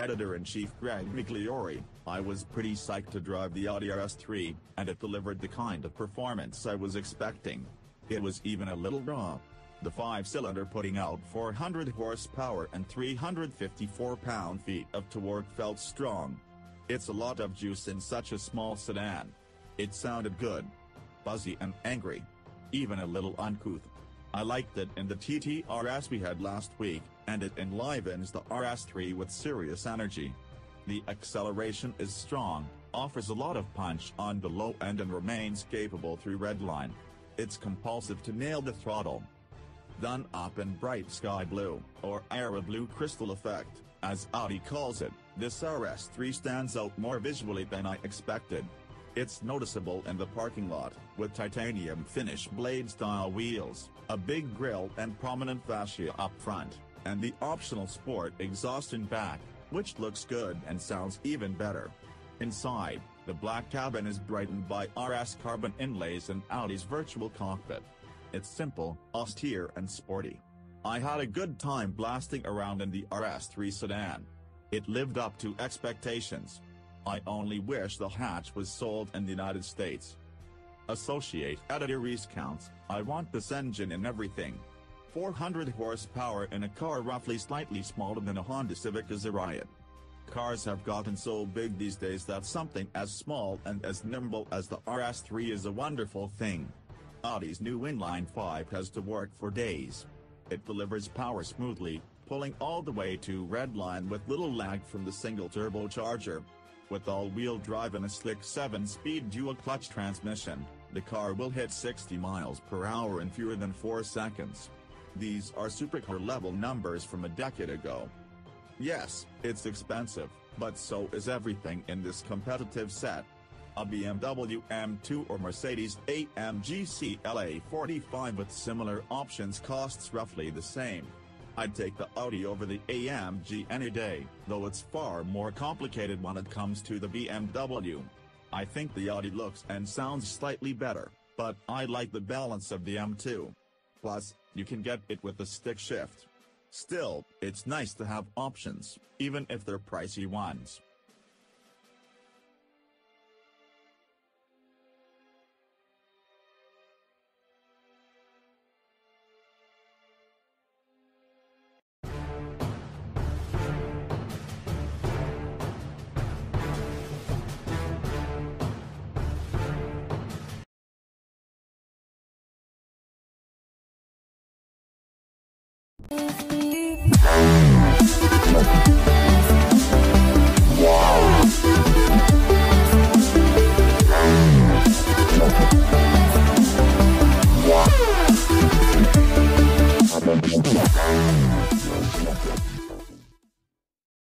editor-in-chief Greg Migliore, I was pretty psyched to drive the Audi RS3, and it delivered the kind of performance I was expecting. It was even a little raw. The five-cylinder putting out 400 horsepower and 354 pound-feet of torque felt strong. It's a lot of juice in such a small sedan. It sounded good. Buzzy and angry. Even a little uncouth. I liked it in the TTRS we had last week, and it enlivens the RS3 with serious energy. The acceleration is strong, offers a lot of punch on the low end and remains capable through redline. It's compulsive to nail the throttle. Done up in bright sky blue, or Ara blue crystal effect, as Audi calls it, this RS3 stands out more visually than I expected. It's noticeable in the parking lot, with titanium finish blade-style wheels, a big grille and prominent fascia up front, and the optional sport exhaust in back, which looks good and sounds even better. Inside, the black cabin is brightened by RS carbon inlays and Audi's virtual cockpit. It's simple, austere and sporty. I had a good time blasting around in the RS3 sedan. It lived up to expectations. I only wish the hatch was sold in the United States. Associate editor Reese Counts, I want this engine in everything. 400 horsepower in a car roughly slightly smaller than a Honda Civic is a riot. Cars have gotten so big these days that something as small and as nimble as the RS3 is a wonderful thing. Audi's new inline 5 has to work for days. It delivers power smoothly, pulling all the way to redline with little lag from the single turbocharger. With all-wheel drive and a slick 7-speed dual-clutch transmission, the car will hit 60 miles per hour in fewer than 4 seconds. These are supercar-level numbers from a decade ago. Yes, it's expensive, but so is everything in this competitive set. A BMW M2 or Mercedes AMG CLA 45 with similar options costs roughly the same. I'd take the Audi over the AMG any day, though it's far more complicated when it comes to the BMW. I think the Audi looks and sounds slightly better, but I like the balance of the M2. Plus, you can get it with the stick shift. Still, it's nice to have options, even if they're pricey ones. If